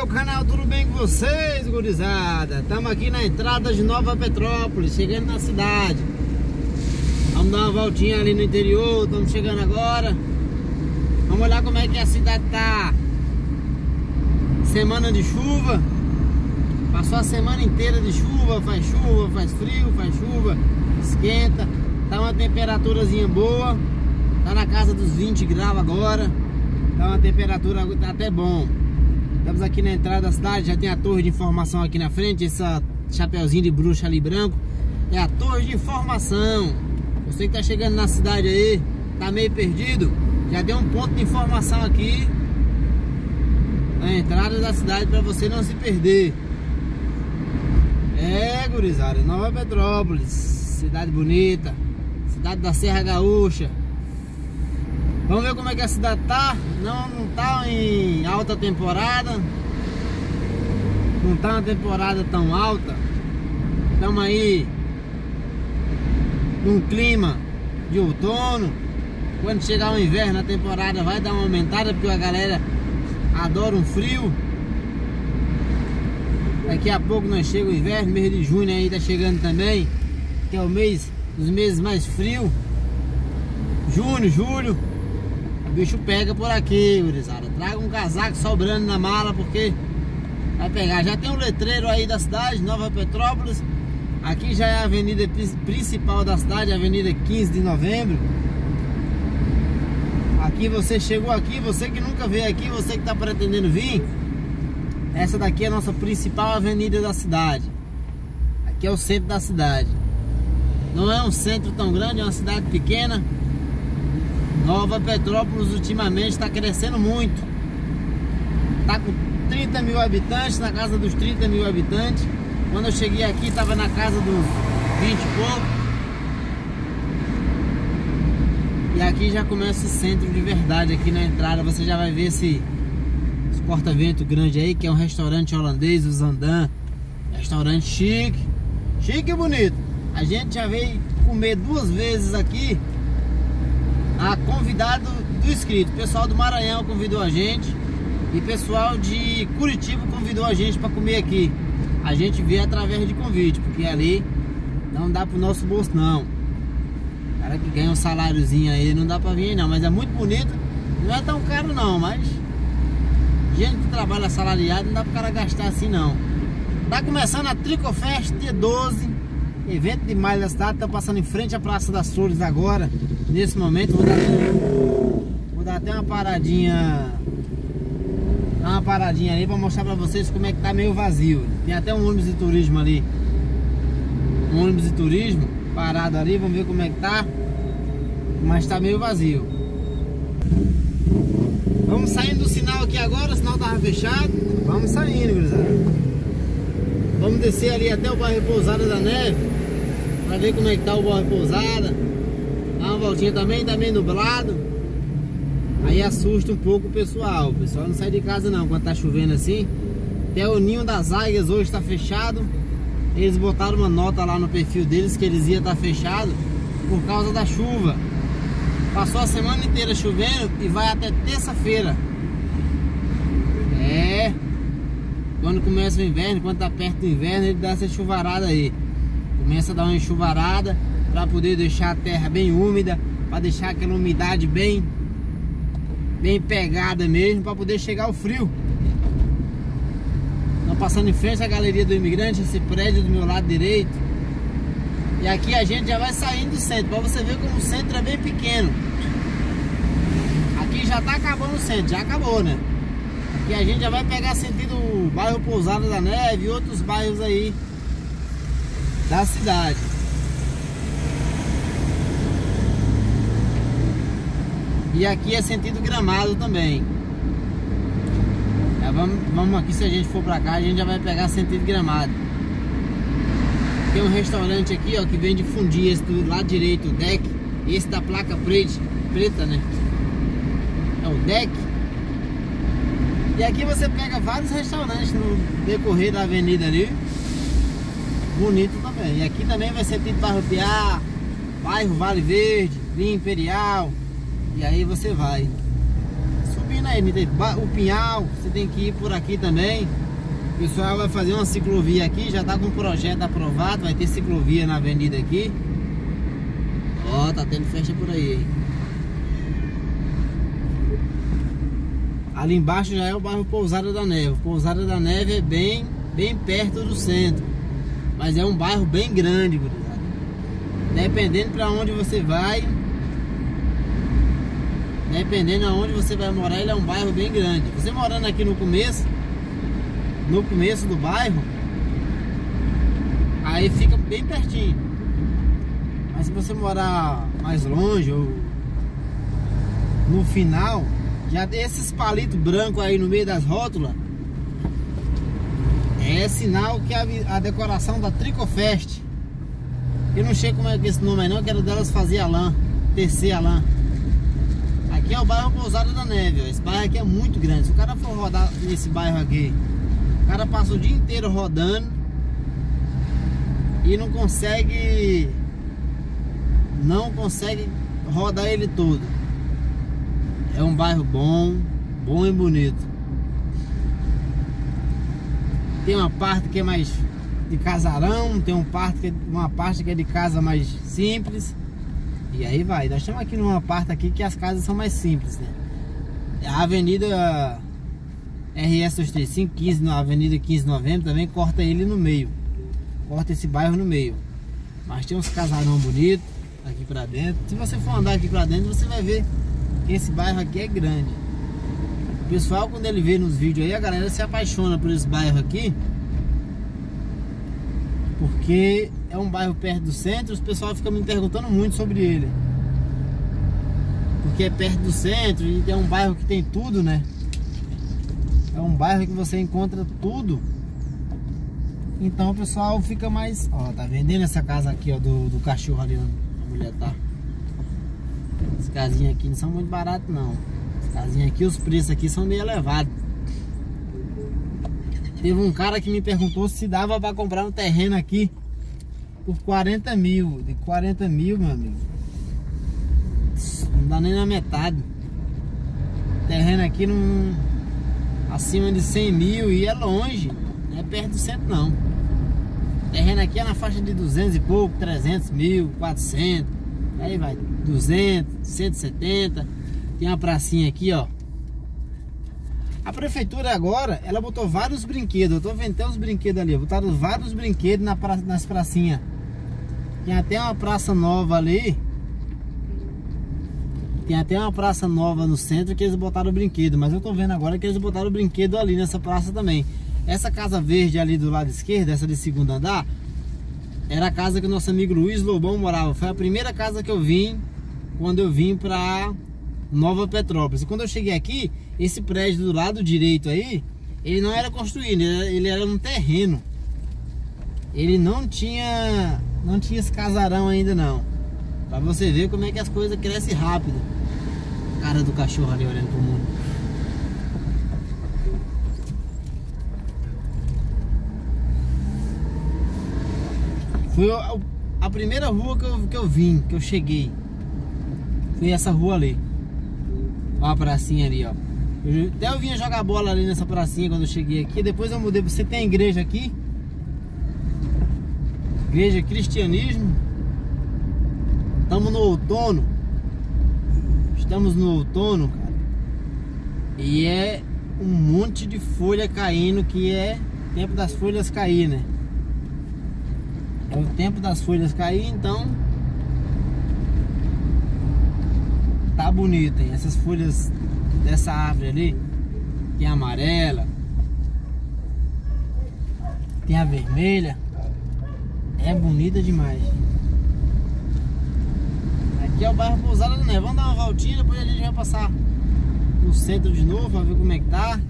meu canal, tudo bem com vocês, gurizada? Estamos aqui na entrada de Nova Petrópolis, chegando na cidade. Vamos dar uma voltinha ali no interior, estamos chegando agora. Vamos olhar como é que a cidade tá. Semana de chuva. Passou a semana inteira de chuva, faz chuva, faz frio, faz chuva, esquenta. Tá uma temperaturazinha boa. Tá na casa dos 20 graus agora. Tá uma temperatura tá até bom Estamos aqui na entrada da cidade, já tem a torre de informação aqui na frente, essa chapeuzinho de bruxa ali branco. É a torre de informação. Você que tá chegando na cidade aí, tá meio perdido, já tem um ponto de informação aqui na entrada da cidade para você não se perder. É, gurizada, Nova Petrópolis, cidade bonita, cidade da Serra Gaúcha. Vamos ver como é que a cidade tá. Não, não tá em alta temporada. Não tá uma temporada tão alta. Estamos aí num clima de outono. Quando chegar o inverno, a temporada vai dar uma aumentada porque a galera adora um frio. Daqui a pouco nós chega o inverno, mês de junho aí tá chegando também, que é o mês, os meses mais frios. Junho, julho, bicho pega por aqui, gurizada. Traga um casaco sobrando na mala, porque vai pegar. Já tem um letreiro aí da cidade, Nova Petrópolis. Aqui já é a avenida principal da cidade, Avenida 15 de Novembro. Aqui você chegou aqui, você que nunca veio aqui, você que está pretendendo vir. Essa daqui é a nossa principal avenida da cidade. Aqui é o centro da cidade. Não é um centro tão grande, é uma cidade pequena. Nova Petrópolis ultimamente está crescendo muito. Está com 30 mil habitantes, na casa dos 30 mil habitantes. Quando eu cheguei aqui estava na casa dos 20 e pouco. E aqui já começa o centro de verdade, aqui na entrada você já vai ver esse, esse corta-vento grande aí, que é um restaurante holandês, o Zandan. Restaurante chique, chique e bonito. A gente já veio comer duas vezes aqui a convidado do inscrito. Pessoal do Maranhão convidou a gente e pessoal de Curitiba convidou a gente para comer aqui. A gente vê através de convite, porque ali não dá pro nosso bolso não. O cara que ganha um saláriozinho aí não dá para vir não, mas é muito bonito. Não é tão caro não, mas gente que trabalha salariado não dá pro cara gastar assim não. Tá começando a Tricofest dia 12 Evento de malha da cidade, tá passando em frente à Praça das Flores agora. Nesse momento, vou dar, vou dar até uma paradinha. Dar uma paradinha ali pra mostrar pra vocês como é que tá meio vazio. Tem até um ônibus de turismo ali. Um ônibus de turismo parado ali, vamos ver como é que tá. Mas tá meio vazio. Vamos saindo do sinal aqui agora, o sinal tava fechado. Vamos saindo, gurizada. Vamos descer ali até o bairro Pousada da Neve Pra ver como é que tá o bairro Pousada. Dá uma voltinha também, tá meio nublado. Aí assusta um pouco o pessoal. O pessoal não sai de casa não quando tá chovendo assim. Até o ninho das águias hoje tá fechado. Eles botaram uma nota lá no perfil deles Que eles iam estar tá fechado Por causa da chuva. Passou a semana inteira chovendo E vai até terça-feira. É. Quando começa o inverno, quando tá perto do inverno, ele dá essa chuvarada aí. Começa a dar uma chuvarada para poder deixar a terra bem úmida, para deixar aquela umidade bem bem pegada mesmo, para poder chegar o frio. Estão passando em frente à galeria do imigrante, esse prédio do meu lado direito. E aqui a gente já vai saindo do centro, para você ver como o centro é bem pequeno. Aqui já tá acabando o centro, já acabou, né? E a gente já vai pegar sentido o bairro Pousada da Neve e outros bairros aí da cidade. E aqui é sentido Gramado também. É, vamos, vamos aqui, se a gente for pra cá, a gente já vai pegar sentido Gramado. Tem um restaurante aqui, ó, que vende fundir esse do lado direito, o deck. Esse da placa preta, preta, né? É o deck. E aqui você pega vários restaurantes no decorrer da avenida ali. Bonito também. E aqui também vai ser tipo bairro Piá, bairro Vale Verde, Linha Imperial. E aí você vai subindo aí, o Pinhal, você tem que ir por aqui também. O pessoal vai fazer uma ciclovia aqui, já tá com o projeto aprovado, vai ter ciclovia na avenida aqui. Ó, tá tendo festa por aí, hein? Ali embaixo já é o bairro Pousada da Neve. Pousada da Neve é bem, bem perto do centro. Mas é um bairro bem grande, gurizada. Dependendo para onde você vai, dependendo aonde você vai morar, ele é um bairro bem grande. Você morando aqui no começo, no começo do bairro, aí fica bem pertinho. Mas se você morar mais longe ou no final, já tem esses palitos brancos aí no meio das rótulas. É sinal que a, a decoração da Tricofest. Eu não sei como é que esse nome não, que era delas fazer a lã, tecer a lã. Aqui é o bairro Pousada da Neve, ó. esse bairro aqui é muito grande. Se o cara for rodar nesse bairro aqui, o cara passa o dia inteiro rodando e não consegue não consegue rodar ele todo. É um bairro bom, bom e bonito. Tem uma parte que é mais de casarão, tem uma parte que é, uma parte que é de casa mais simples. E aí vai. Nós estamos aqui numa parte aqui que as casas são mais simples, né? A avenida RS 235, 15, na avenida 15 de novembro, também corta ele no meio. Corta esse bairro no meio. Mas tem uns casarão bonitos aqui pra dentro. Se você for andar aqui pra dentro, você vai ver que esse bairro aqui é grande. Pessoal, quando ele vê nos vídeos aí, a galera se apaixona por esse bairro aqui. Porque é um bairro perto do centro, os pessoal fica me perguntando muito sobre ele. Porque é perto do centro e é um bairro que tem tudo, né? É um bairro que você encontra tudo. Então o pessoal fica mais. Ó, tá vendendo essa casa aqui, ó, do, do cachorro ali, a mulher tá. As casinhas aqui não são muito baratas não. As casinhas aqui, os preços aqui são meio elevados. Teve um cara que me perguntou se dava para comprar um terreno aqui por 40 mil. De 40 mil, meu amigo. Não dá nem na metade. Terreno aqui não. Acima de 100 mil e é longe. Não é perto do centro não. Terreno aqui é na faixa de 200 e pouco, 300 mil, 400. Aí vai, 200, 170. Tem uma pracinha aqui, ó. A prefeitura agora, ela botou vários brinquedos. Eu tô vendo até os brinquedos ali. Botaram vários brinquedos na pra, nas pracinhas. Tem até uma praça nova ali. Tem até uma praça nova no centro que eles botaram o brinquedo. Mas eu tô vendo agora que eles botaram o brinquedo ali nessa praça também. Essa casa verde ali do lado esquerdo, essa de segundo andar, era a casa que o nosso amigo Luiz Lobão morava. Foi a primeira casa que eu vim quando eu vim pra Nova Petrópolis. E quando eu cheguei aqui, esse prédio do lado direito aí, ele não era construído, ele era, ele era um terreno. Ele não tinha não tinha esse casarão ainda não. Pra você ver como é que as coisas crescem rápido. Cara do cachorro ali olhando pro mundo. Foi a, a primeira rua que eu, que eu vim, que eu cheguei. Foi essa rua ali. Ó a pracinha ali, ó. Eu, até eu vinha jogar bola ali nessa pracinha quando eu cheguei aqui. Depois eu mudei. Você tem a igreja aqui? Igreja Cristianismo. Estamos no outono. Estamos no outono, cara. E é um monte de folha caindo que é tempo das folhas cair, né? É o tempo das folhas cair, então tá hein? Essas folhas dessa árvore ali tem a amarela, tem a vermelha. É bonita demais. Aqui é o bairro Pousada do Neve. Vamos dar uma voltinha, depois a gente vai passar no centro de novo pra ver como é que tá.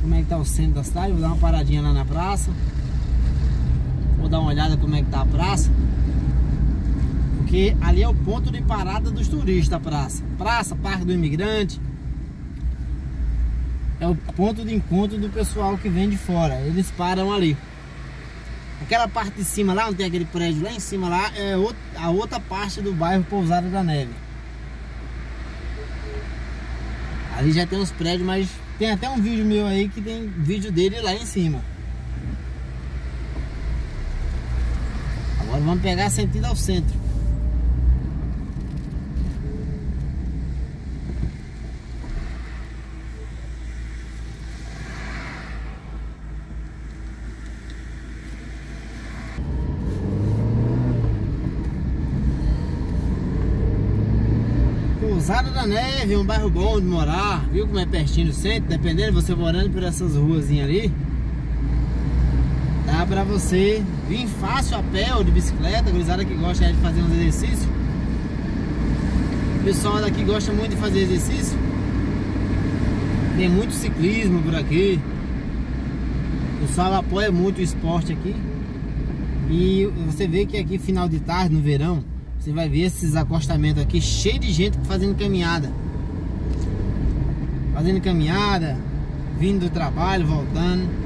Como é que tá o centro da cidade. Vou dar uma paradinha lá na praça. Vou dar uma olhada como é que tá a praça. Porque ali é o ponto de parada dos turistas, a praça. Praça, Parque do Imigrante é o ponto de encontro do pessoal que vem de fora. Eles param ali. Aquela parte de cima lá, onde tem aquele prédio lá em cima lá, é a outra parte do bairro Pousada da Neve. Ali já tem uns prédios, mas tem até um vídeo meu aí que tem vídeo dele lá em cima. Vamos pegar sentido ao centro. Pousada da Neve, um bairro bom de morar, viu como é pertinho do centro, dependendo você morando por essas ruas ali. Dá pra você vir fácil a pé ou de bicicleta, gurizada que gosta de fazer uns exercícios. O pessoal daqui gosta muito de fazer exercício. Tem muito ciclismo por aqui. O pessoal apoia muito o esporte aqui. E você vê que aqui final de tarde, no verão, você vai ver esses acostamentos aqui cheio de gente fazendo caminhada. Fazendo caminhada, vindo do trabalho, voltando.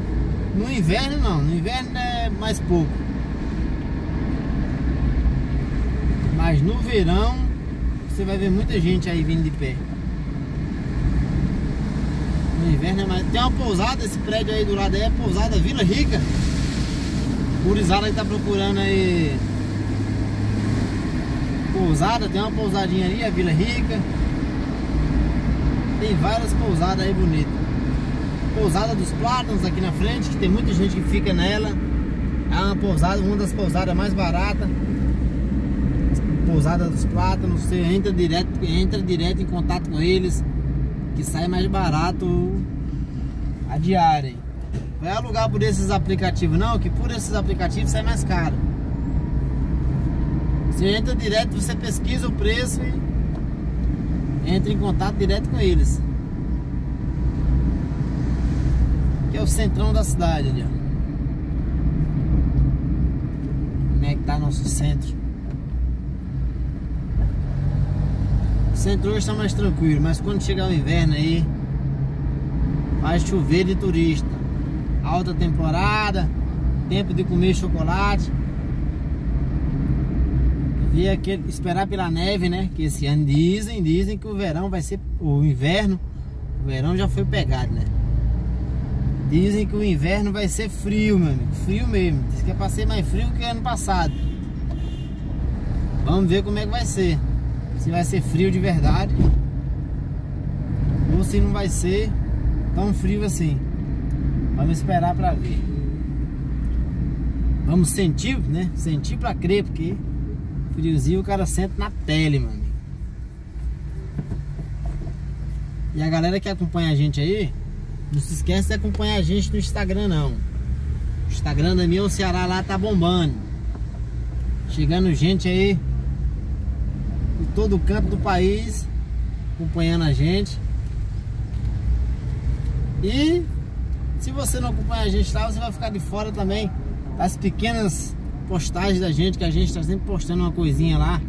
No inverno não, no inverno é mais pouco. Mas no verão você vai ver muita gente aí vindo de pé. No inverno é mais. Tem uma pousada, esse prédio aí do lado aí é pousada Vila Rica. Curizada que tá procurando aí pousada, tem uma pousadinha ali, a Vila Rica. Tem várias pousadas aí bonitas. Pousada dos Plátanos aqui na frente, que tem muita gente que fica nela. É uma pousada, uma das pousadas mais baratas. Pousada dos Plátanos, você entra direto, entra direto em contato com eles, que sai mais barato a diária. Vai alugar por esses aplicativos não, que por esses aplicativos sai mais caro. Você entra direto, você pesquisa o preço e entra em contato direto com eles. Que é o centrão da cidade ali, ó. Como é que tá nosso centro? O centro hoje está mais tranquilo, mas quando chegar o inverno aí, vai chover de turista. Alta temporada, tempo de comer chocolate ver aquele, esperar pela neve, né? Que esse ano dizem, dizem que o verão vai ser o inverno, o verão já foi pegado, né? Dizem que o inverno vai ser frio, meu amigo, frio mesmo. Diz que é pra ser mais frio que ano passado. Vamos ver como é que vai ser. Se vai ser frio de verdade ou se não vai ser tão frio assim. Vamos esperar pra ver. Vamos sentir, né? Sentir pra crer, porque Friozinho o cara senta na pele, mano. E a galera que acompanha a gente aí, não se esquece de acompanhar a gente no Instagram não. O Instagram da minha, o Ceará lá tá bombando. Chegando gente aí de todo canto do país acompanhando a gente. E se você não acompanha a gente lá, você vai ficar de fora também das pequenas postagens da gente, que a gente está sempre postando uma coisinha lá.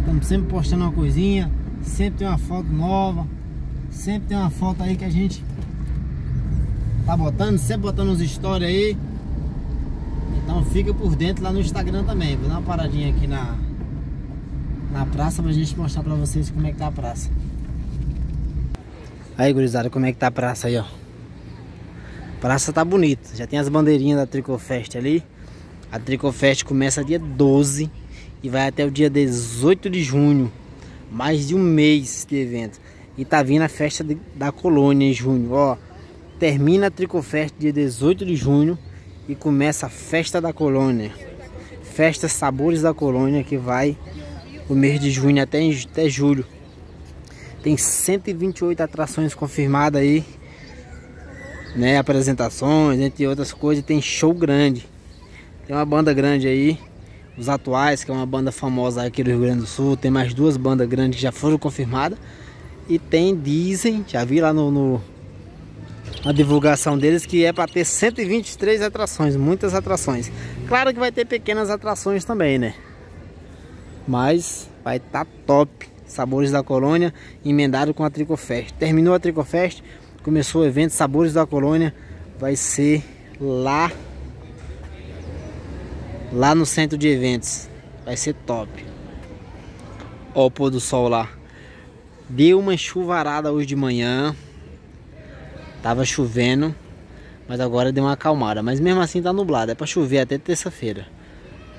Estamos sempre postando uma coisinha, sempre tem uma foto nova, sempre tem uma foto aí que a gente tá botando, sempre botando uns stories aí. Então fica por dentro lá no Instagram também. Vou dar uma paradinha aqui na na praça pra gente mostrar pra vocês como é que tá a praça. Aí, gurizada, como é que tá a praça aí, ó. Praça tá bonita. Já tem as bandeirinhas da Tricofest ali. A Tricofest começa dia 12 e vai até o dia 18 de junho. Mais de um mês de evento. E tá vindo a festa de, da colônia em junho. Ó, termina a Tricofest dia 18 de junho e começa a festa da colônia. Festa Sabores da Colônia que vai o mês de junho até, até julho. Tem 128 atrações confirmadas aí. Né, apresentações, entre outras coisas, tem show grande. Tem uma banda grande aí, os atuais, que é uma banda famosa aqui do Rio Grande do Sul. Tem mais duas bandas grandes que já foram confirmadas. E tem, dizem, já vi lá no, no a divulgação deles que é para ter 123 atrações, muitas atrações. Claro que vai ter pequenas atrações também, né? Mas vai estar tá top. Sabores da Colônia emendado com a Tricofest. Terminou a Tricofest, começou o evento Sabores da Colônia, vai ser lá Lá no centro de eventos. Vai ser top. Ó o pôr do sol lá. Deu uma chuvarada hoje de manhã. Tava chovendo. Mas agora deu uma acalmada. Mas mesmo assim tá nublado. É pra chover até terça-feira.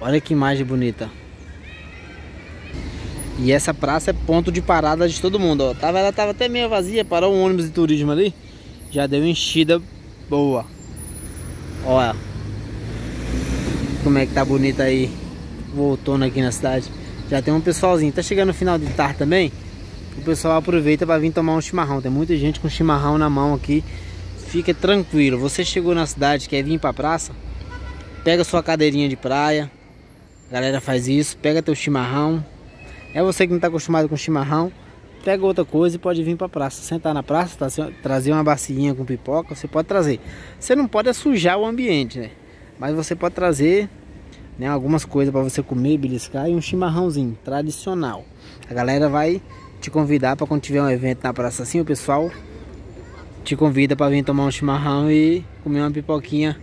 Olha que imagem bonita. E essa praça é ponto de parada de todo mundo. Ó. Tava, ela tava até meio vazia. Parou um ônibus de turismo ali. Já deu enchida boa. Olha. Como é que tá bonita aí. Voltando aqui na cidade. Já tem um pessoalzinho. Tá chegando no final de tarde também. O pessoal aproveita para vir tomar um chimarrão. Tem muita gente com chimarrão na mão aqui. Fica tranquilo. Você chegou na cidade, quer vir pra praça? Pega sua cadeirinha de praia. A galera faz isso. Pega teu chimarrão. É você que não está acostumado com chimarrão, pega outra coisa e pode vir para a praça. Sentar na praça, tá, trazer uma bacinha com pipoca, você pode trazer. Você não pode sujar o ambiente, né? Mas você pode trazer né, algumas coisas para você comer, beliscar e um chimarrãozinho tradicional. A galera vai te convidar para quando tiver um evento na praça assim, o pessoal te convida para vir tomar um chimarrão e comer uma pipoquinha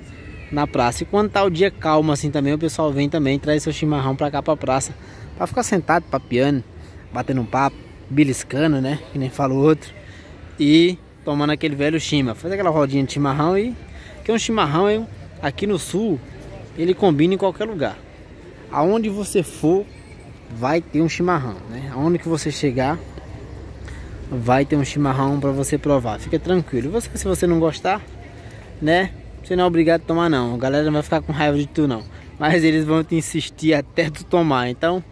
na praça. E quando tá o dia calmo assim também, o pessoal vem também, traz seu chimarrão para cá para praça Pra ficar sentado, papiando, batendo um papo, beliscando, né? Que nem fala o outro. E tomando aquele velho chima. Faz aquela rodinha de chimarrão e... Que é um chimarrão, aqui no sul, ele combina em qualquer lugar. Aonde você for, vai ter um chimarrão, né? Aonde que você chegar, vai ter um chimarrão para você provar. Fica tranquilo. Você, se você não gostar, né? Você não é obrigado a tomar não. A galera não vai ficar com raiva de tu não. Mas eles vão te insistir até tu tomar. Então,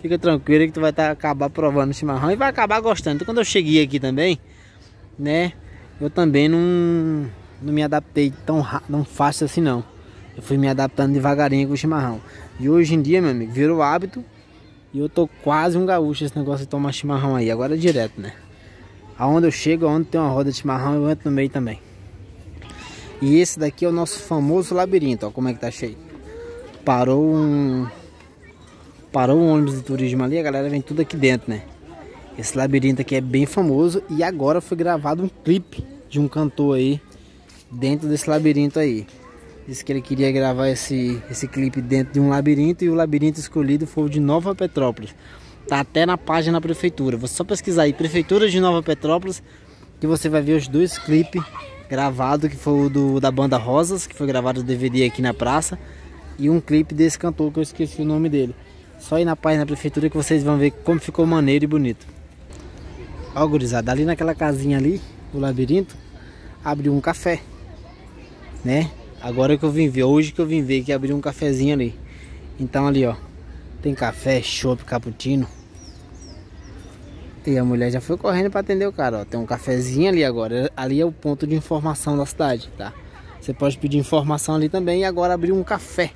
fica tranquilo que tu vai tá, acabar provando o chimarrão e vai acabar gostando. Então, quando eu cheguei aqui também, né? Eu também não, não me adaptei tão, tão fácil assim não. Eu fui me adaptando devagarinho com o chimarrão. E hoje em dia, meu amigo, virou hábito. E eu tô quase um gaúcho esse negócio de tomar chimarrão aí. Agora é direto, né? Aonde eu chego, aonde tem uma roda de chimarrão, eu entro no meio também. E esse daqui é o nosso famoso labirinto, ó como é que tá cheio parou um parou um ônibus de turismo ali, a galera vem tudo aqui dentro, né? Esse labirinto aqui é bem famoso e agora foi gravado um clipe de um cantor aí dentro desse labirinto aí. Disse que ele queria gravar esse, esse clipe dentro de um labirinto e o labirinto escolhido foi o de Nova Petrópolis. Tá até na página da prefeitura. Você só pesquisar aí Prefeitura de Nova Petrópolis que você vai ver os dois clipes gravados, que foi o do, da banda Rosas, que foi gravado no DVD aqui na praça e um clipe desse cantor que eu esqueci o nome dele. Só ir na página da prefeitura que vocês vão ver como ficou maneiro e bonito. Ó, gurizada, ali naquela casinha ali, do labirinto, abriu um café, né? Agora que eu vim ver, hoje que eu vim ver que abriu um cafezinho ali. Então ali, ó, tem café, chopp, cappuccino. E a mulher já foi correndo para atender o cara, ó. Tem um cafezinho ali agora. Ali é o ponto de informação da cidade, tá? Você pode pedir informação ali também e agora abriu um café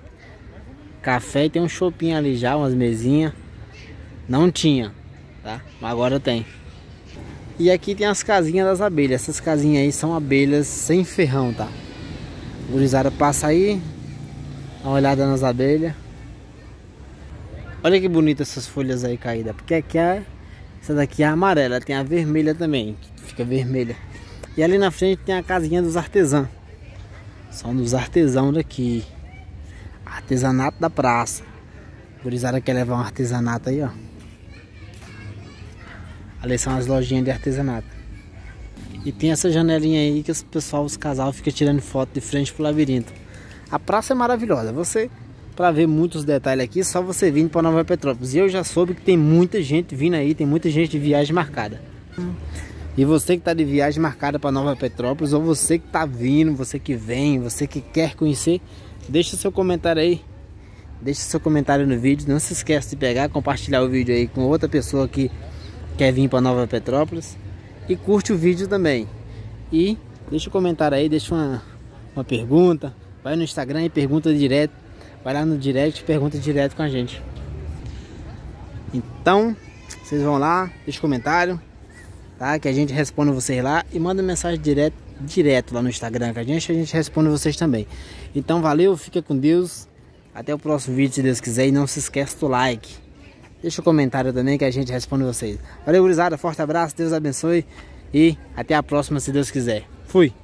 café e tem um shopping ali já, umas mesinhas. Não tinha, tá? Mas agora tem. E aqui tem as casinhas das abelhas. Essas casinhas aí são abelhas sem ferrão, tá? Gurizada passa aí, dá uma olhada nas abelhas. Olha que bonita essas folhas aí caídas. Porque aqui é, essa daqui é amarela, tem a vermelha também, fica vermelha. E ali na frente tem a casinha dos artesãos. São dos artesãos daqui. Artesanato da praça. Gurizada quer levar um artesanato aí, ó. Ali são as lojinhas de artesanato. E tem essa janelinha aí que os pessoal, os casal, fica tirando foto de frente pro labirinto. A praça é maravilhosa. Você, para ver muitos detalhes aqui, só você vindo para Nova Petrópolis. E eu já soube que tem muita gente vindo aí, tem muita gente de viagem marcada. E você que está de viagem marcada para Nova Petrópolis, ou você que está vindo, você que vem, você que quer conhecer, Deixa seu comentário aí. Deixa seu comentário no vídeo. Não se esqueça de pegar, compartilhar o vídeo aí com outra pessoa que quer vir para Nova Petrópolis. E curte o vídeo também. E deixa um comentário aí, deixa uma, uma pergunta. Vai no Instagram e pergunta direto. Vai lá no direct e pergunta direto com a gente. Então, vocês vão lá, deixa um comentário, tá? Que a gente responde vocês lá e manda mensagem direto direto lá no Instagram com a gente, a gente responde vocês também. Então valeu, fica com Deus. Até o próximo vídeo, se Deus quiser. E não se esqueça do like. Deixa o um comentário também que a gente responde vocês. Valeu, gurizada. Forte abraço, Deus abençoe. E até a próxima, se Deus quiser. Fui!